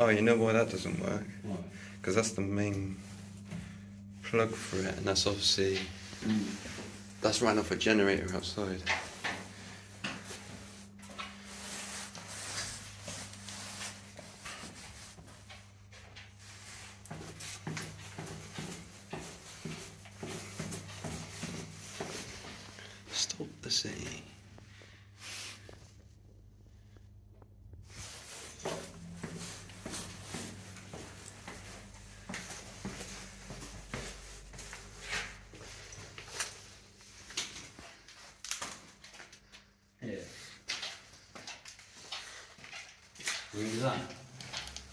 Oh, you know why that doesn't work? Because that's the main plug for it, and that's obviously mm. that's ran off a generator outside. Stop the city. Yeah. Where's that?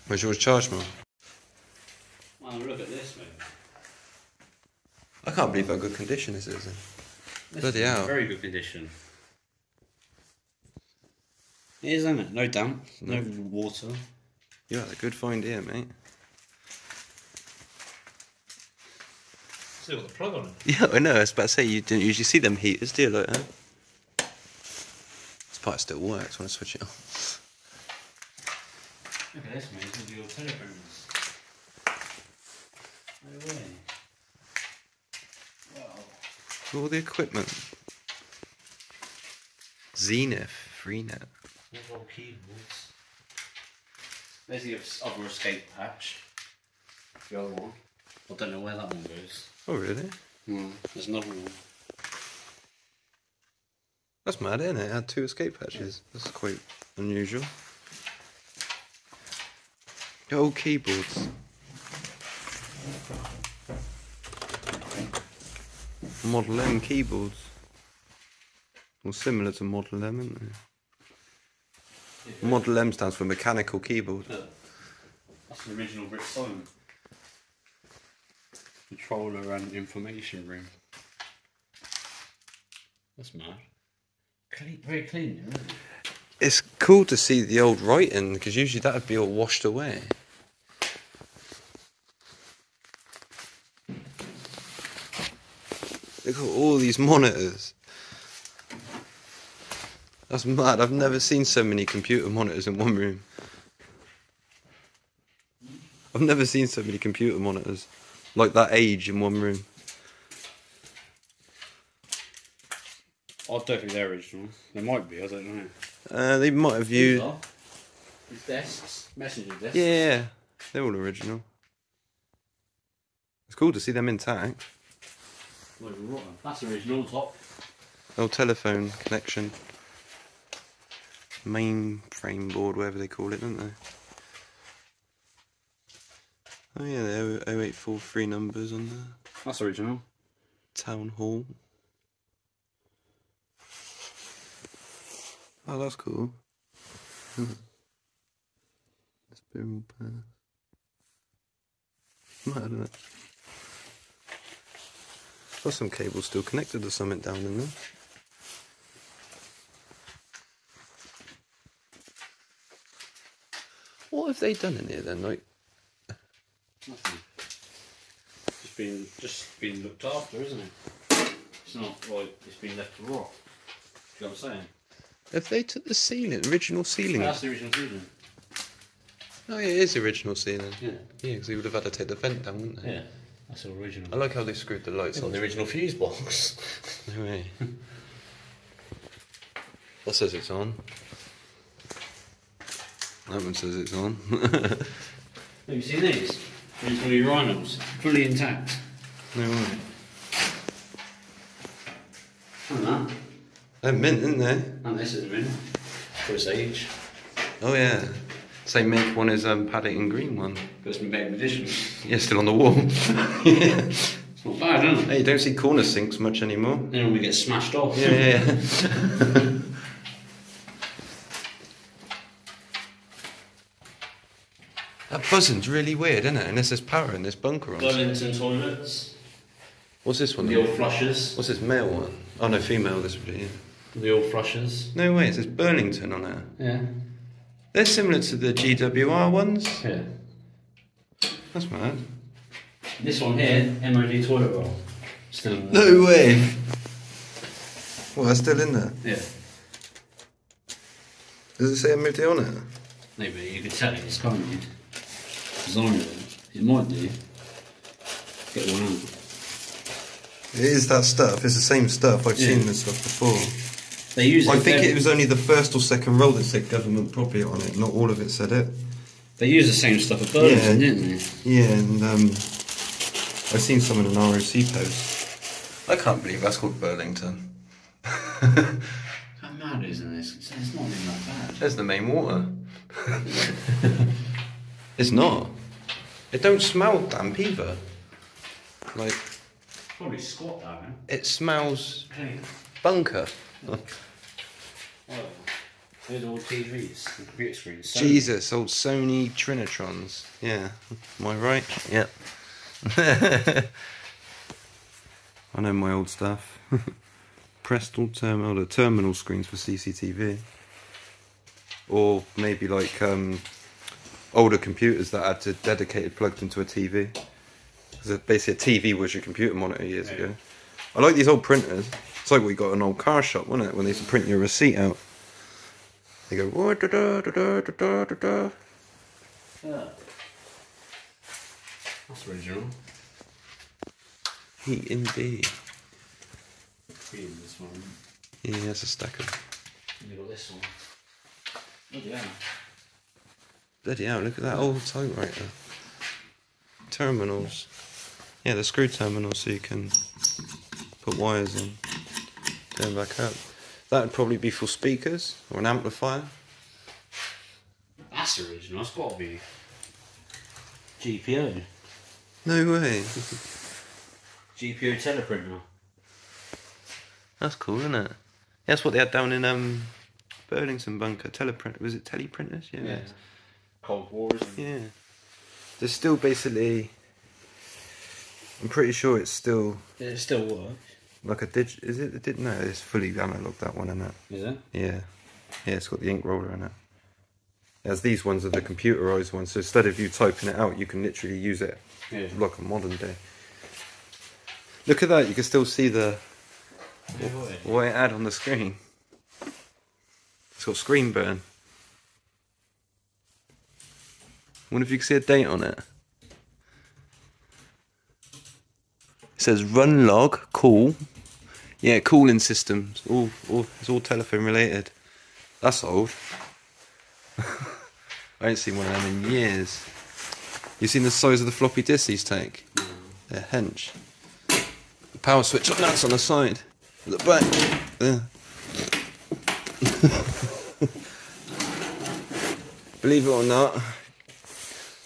Where's your charge, man? Well, look at this, mate. I can't believe how good condition this is. In. This Bloody is in hell. Very good condition. It is, isn't it? No damp, no water. You had a good find here, mate. Still got the plug on it. Yeah, I know. I was about to say you didn't usually see them heaters, do you? Like that. This part still works when I switch it on. Look at this, mate. It's with your telephones. No way. Wow. All the equipment. Zenith, Freenet. There's all keyboards. There's the other escape patch. The other one. I don't know where that one goes. Oh, really? Hmm. There's another one. That's mad, isn't it? It had two escape hatches. That's quite unusual. Old keyboards. Model M keyboards. Or similar to Model M, isn't they? Model M stands for mechanical keyboard. That's the original Simon. Controller and information room. That's mad. Clean, very clean, isn't it? It's cool to see the old writing because usually that would be all washed away. Look at all these monitors. That's mad. I've never seen so many computer monitors in one room. I've never seen so many computer monitors like that age in one room. I don't think they're original. They might be, I don't know. Uh, they might have used. These desks, messenger desks. Yeah, they're all original. It's cool to see them intact. Well, rotten. That's original top. Old telephone connection. Mainframe board, whatever they call it, don't they? Oh yeah, the 0843 numbers on there. That's original. Town Hall. Oh, that's cool. Spiral pass. Mad, isn't it? Got some cables still connected to something down in there. What have they done in here then? Like, Nothing. Just been, just been looked after, isn't it? It's not like it's been left to rot. Do you know what I'm saying? Have they took the ceiling, original ceiling? That's the original season. Oh yeah, it is original ceiling. Yeah. Yeah, because they would have had to take the vent down, wouldn't they? Yeah. That's the original. I like how they screwed the lights It's on the original fuse box. No way. that says it's on. That one says it's on. Have you seen these? Original urinals, fully intact. no way. And that. They're mint, isn't they? And this is a minute. For its age. Oh yeah. Same make one as um, Paddington Green one. Got some better edition. Yeah, still on the wall. yeah. It's not bad, isn't it? Hey, you don't see corner sinks much anymore. Then we get smashed off. Yeah, yeah, yeah. that buzzing's really weird, isn't it? Unless there's power in this bunker on. Burlington toilets. What's this one? The old flushers. What's this male one? Oh no, female. This would be. Yeah. The old flushers. No way, it says Burlington on there. Yeah. They're similar to the GWR ones. Yeah. That's mad. This one here, MOD toilet roll. Still in there. No way. Well, they're still in there. Yeah. Does it say MOD on it? Maybe you could tell it, it's can't you? design of it. It might do. Get one out. It is that stuff. It's the same stuff. I've Yeah. seen this stuff before. They use it. I think it was only the first or second roll that said government property on it. Not all of it said it. They use the same stuff at Burlington, Yeah. didn't they? Yeah, and um, I've seen some in an ROC post. I can't believe that's called Burlington. How mad isn't this? It's it's not even that bad. There's the main water. it's not. It don't smell damp either. Like Probably squat that, man. it smells Clean. bunker. There's all TVs, computer screens. So Jesus, old Sony Trinitrons. Yeah, am I right? Yep. I know my old stuff. Prestel terminal, the terminal screens for CCTV, or maybe like um, older computers that had to dedicated plugged into a TV. Because basically, a TV was your computer monitor years Yeah. ago. I like these old printers. It's like we got an old car shop, wasn't it? When they used to print your receipt out. They go, da da da da da da da. Yeah. That's original. He indeed. Cream, this one. Yeah, that's a stack of. And you got this one. Bloody hell. Bloody hell, look at that old typewriter. Terminals. Yeah, the screw terminals so you can put wires in. Turn back up. That would probably be for speakers or an amplifier. That's original. That's got to be GPO. No way. GPO teleprinter. That's cool, isn't it? That's what they had down in um Burlington Bunker. Teleprint was it teleprinters? Yeah. Cold Wars. And Yeah. There's still basically I'm pretty sure it's still It still works. Like a dig is it a dig no, it's fully analog that one and that. Is it? Yeah. Yeah, it's got the ink roller in it. As these ones are the computerized ones, so instead of you typing it out, you can literally use it Yeah. like a modern day. Look at that, you can still see the what it had on the screen. It's got screen burn. Wonder if you can see a date on it. It says run log, cool. Yeah, cooling systems. All, all it's all telephone related. That's old. I ain't seen one of them in years. You've seen the size of the floppy disk these take? They're hench. The power switch on that's on the side. The back. There. Believe it or not,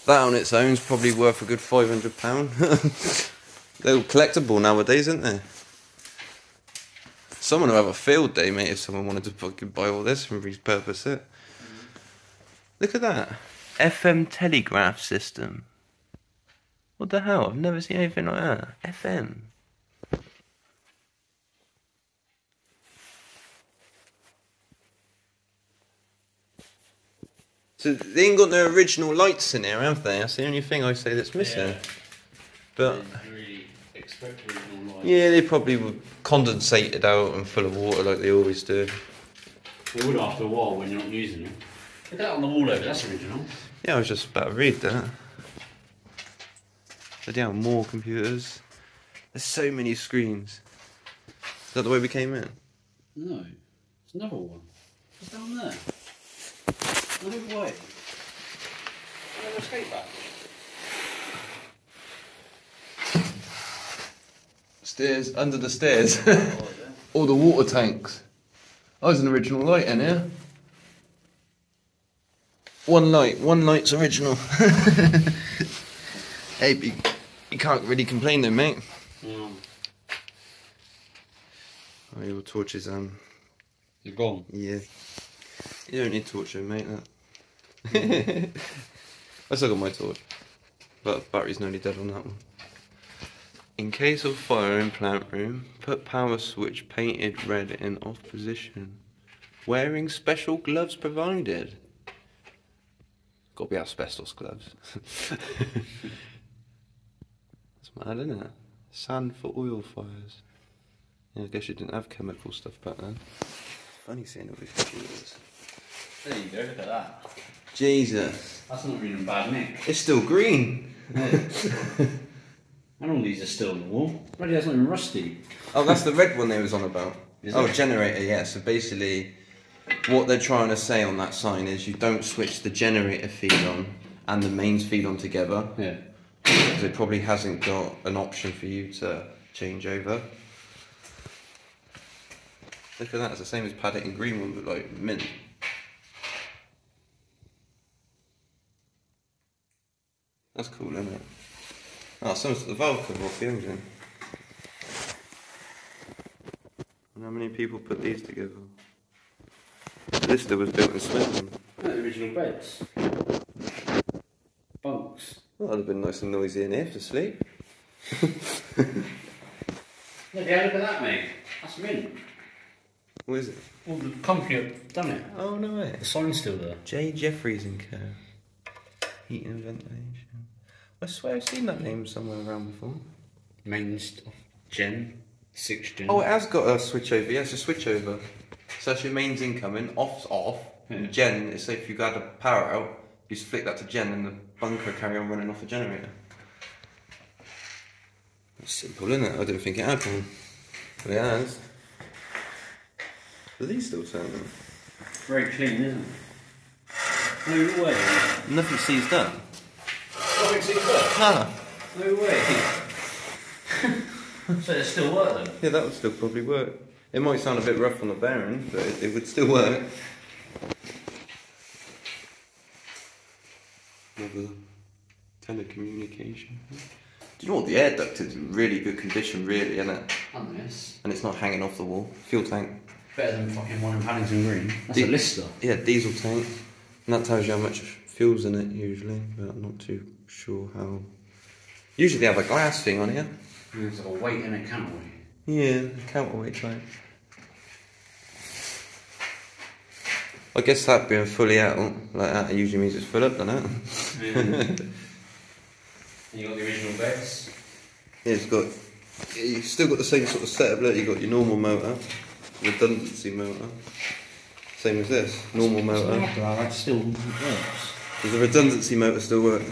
that on its own is probably worth a good five hundred pound. They're all collectible nowadays, aren't they? Someone will have a field day, mate, if someone wanted to fucking buy all this and repurpose it. Eh? Look at that. FM telegraph system. What the hell? I've never seen anything like that. FM. So they ain't got no original lights in here, have they? That's the only thing I say that's missing. Yeah. But really expect original light. Yeah, they probably were condensated out and full of water like they always do. It would after a while when you're not using it. Look at that on the wall over. That's original. Yeah, I was just about to read that. Bloody hell, more computers. There's so many screens. Is that the way we came in? No, it's another one. It's down there. No way. Let's go back. Stairs, under the stairs. All the water tanks. Oh, there's an original light in here. One light, one light's original. hey, you, you can't really complain though, mate. Yeah. Oh, your torch is, um, You're gone. yeah. You don't need torch, mate, that. I still got my torch. But battery's nearly dead on that one. In case of fire in plant room, put power switch painted red in off position. Wearing special gloves provided. Got to be asbestos gloves. That's mad, isn't it? Sand for oil fires. Yeah, I guess you didn't have chemical stuff back then. Funny seeing all these computers. There you go. Look at that. Jesus. That's not really bad nick. It's still green. And all these are still on the wall. Bloody, that's not even rusty. Oh, that's the red one they was on about. Is oh, it? generator, yeah. So basically, what they're trying to say on that sign is you don't switch the generator feed on and the mains feed on together Yeah. because it probably hasn't got an option for you to change over. Look at that, it's the same as Paddington Green one, but like mint. That's cool, isn't it? Ah, oh, someone's got the valve cover off. And how many people put these together? This Lister was built in Swindon. No, original beds. Bunks. Well, that'd have been nice and noisy in here to sleep. Look, yeah, look at that, mate. That's mint. What is it? Well, the company have done it. Oh, no way. The sign's still there. J. Jeffries and Co. Heating and ventilation. I swear I've seen that name somewhere around before. Main stuff. Gen. Six gen. Oh, it has got a switch over. Yeah, it's a switch over. So that's your mains incoming, off's off. And Yeah. gen is so if you got a power out, you just flick that to gen and the bunker carry on running off the generator. That's simple, isn't it? I didn't think it had one. But it has. Are these still turning? Very clean, isn't it? No way. Nothing seized up. Nothing seems good. Ah, No way. so it still work then? yeah, that would still probably work. It might sound a bit rough on the bearing, but it, it would still work. Another telecommunication. Do you know what? The air duct is in really good condition, really, isn't it? On this. And it's not hanging off the wall. Fuel tank. Better than fucking one in Paddington Green. That's Di- a Lister. Yeah, diesel tank. And that tells you how much fuel's in it usually, but I'm not too sure how. Usually they have a glass thing on here. There's a weight in it, can't we? Yeah, counterweight type. I guess that being fully out like that usually means it's full up, doesn't it? Yeah. and you got the original beds. Yeah, it's got. yeah, You've still got the same sort of setup. Look, you've got your normal motor, redundancy motor. Same as this, normal motor. That still works. Does the redundancy motor still work?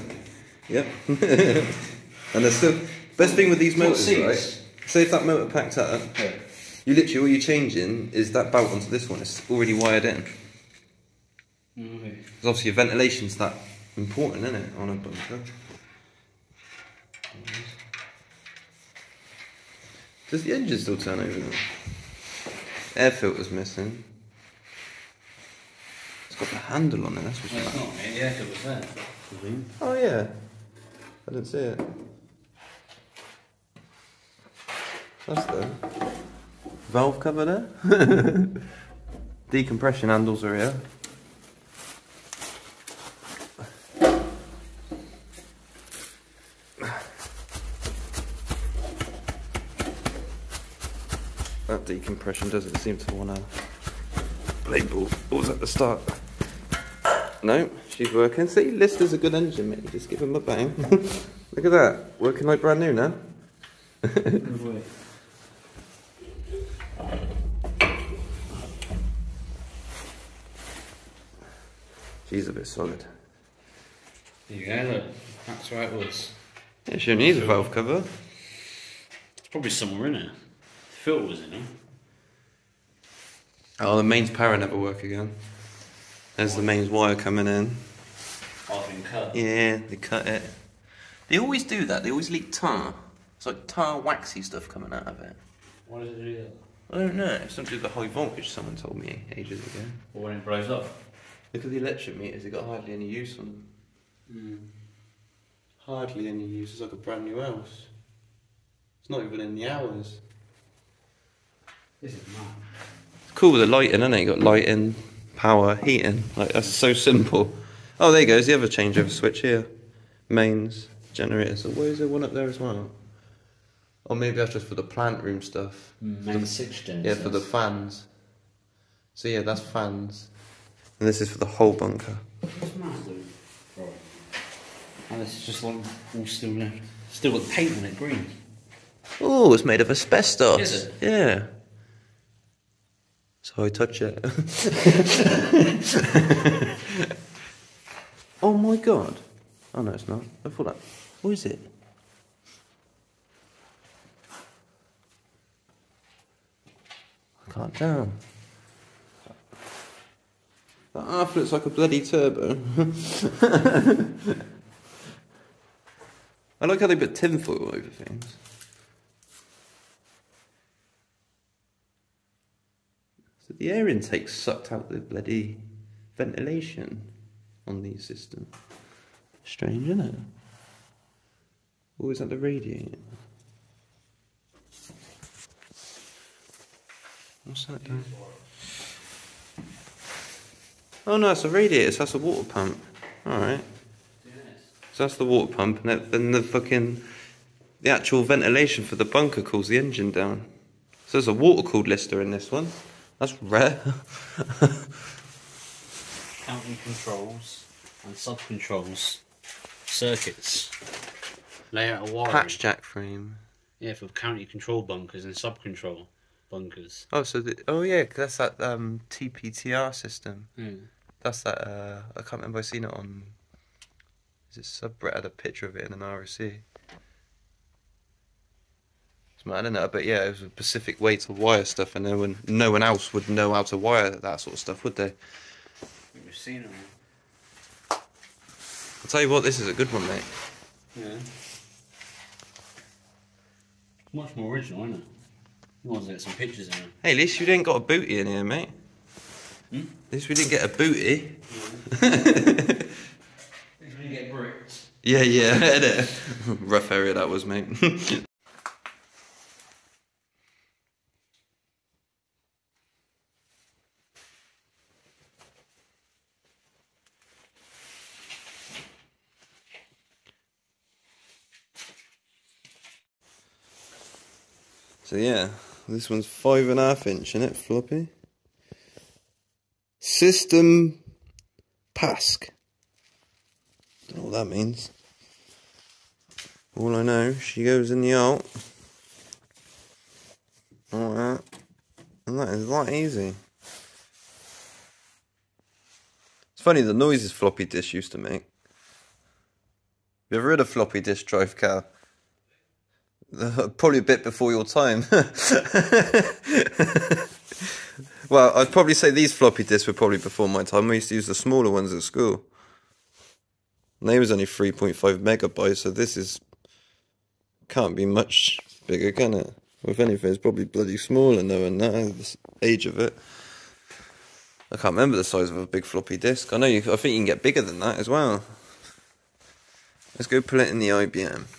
Yep. and there's still. Best thing with these motors, seats? right? Say if that motor packed up, Yeah. you literally all you're changing is that belt onto this one. It's already wired in. Okay. Because obviously your ventilation's that important, isn't it, on a bunker? Does the engine still turn over then? Air filter's missing. It's got the handle on it, that's what's Well, it's not, mate. Yeah, it was there. Oh yeah. I didn't see it. That's there. Valve cover there. Decompression handles are here. That decompression doesn't seem to want to blade ball. What was at the start? No, she's working. See, Lister's a good engine, mate. Just give him a bang. Look at that, working like brand new now. Work. She's a bit solid. There you go, look. That's where it was. Yeah, she only needs a valve cover. It's probably somewhere in it. The filter was in it. Oh, the mains power never work again. There's the mains wire coming in. Been cut. Yeah, they cut it. They always do that. They always leak tar. It's like tar, waxy stuff coming out of it. Why does it do that? I don't know. It's something to do with the high voltage. Someone told me ages ago. Or when it blows up? Look at the electric meters. They got hardly any use on them. Mm. Hardly any use. It's like a brand new house. It's not even in the hours. This is mad. It's cool with the lighting, isn't it? You got lighting, power, heating. Like that's so simple. Oh, there goes the other changeover switch here. Mains, generators. Oh, so where is there one up there as well? Or maybe that's just for the plant room stuff. Main six gen. Yeah, for the fans. So yeah, that's fans. And this is for the whole bunker. What's mad? Right. And this is just like all still left. Still got paint on it, green. Oh, it's made of asbestos. Is it? Yeah. So I touch it. Oh my god. Oh no, it's not. I thought that. What is it? I can't tell. That half looks like a bloody turbo. I like how they put tinfoil over things. So the air intake sucked out the bloody ventilation on these systems. Strange, isn't it? Or is that the radiator? What's that doing? Oh no, it's a radiator, so that's a water pump. Alright. So that's the water pump, and then- then the fucking the actual ventilation for the bunker cools the engine down. So there's a water cooled lister in this one. That's rare. County controls and sub controls, circuits, layout of wiring. Patch jack frame. Yeah, for county control bunkers and sub control bunkers. Oh, so the, oh yeah, 'cause that's that um, TPTR system. Yeah. That's that. Uh, I can't remember. I seen it on. Is it Subbrit had a picture of it in an RC. It's mad, isn't it? But yeah, it was a specific way to wire stuff, and no one, no one else would know how to wire that sort of stuff, would they? We've seen it. I'll tell you what, this is a good one, mate. Yeah. Much more original, isn't it? You want to get some pictures in it. Hey, at least you didn't got a booty in here, mate. Hmm? At least we didn't get a booty. Bricks. Yeah, yeah. Rough area that was, mate. so yeah, this one's five and a half inch, isn't it, floppy? System Pask. Don't know what that means. All I know, she goes in the alt. Like that. And that is that easy. It's funny the noises floppy disk used to make. You ever heard of floppy disk drive, Probably a bit before your time. well, I'd probably say these floppy disks were probably before my time. We used to use the smaller ones at school. They was only 3.5 megabytes, so this is can't be much bigger, can it? Well, If anything, it's probably bloody smaller knowing that the age of it. I can't remember the size of a big floppy disk. I know you. I think you can get bigger than that as well. Let's go put it in the IBM.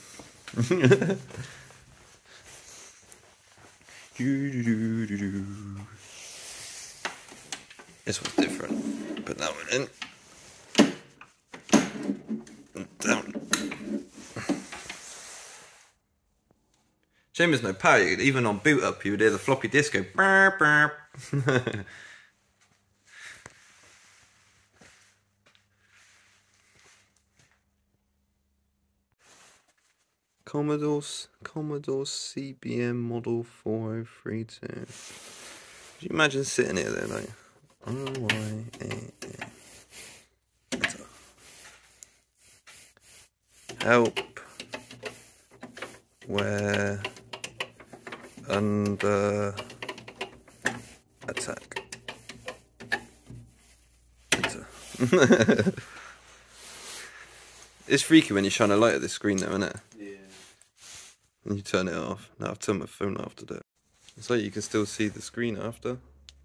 this one's different. Put that one in. Down. Shame there's no power. Even on boot up, you would hear the floppy disk Commodore Commodore CBM Model 4032. Could you imagine sitting here there like R Y A N Enter. Help where under attack. It's freaky when you shine a light at this screen though, isn't it? And you turn it off. Now I've turned my phone off to do it. It's like you can still see the screen after.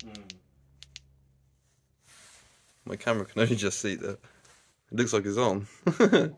Hmm. My camera can only just see that. It looks like it's on.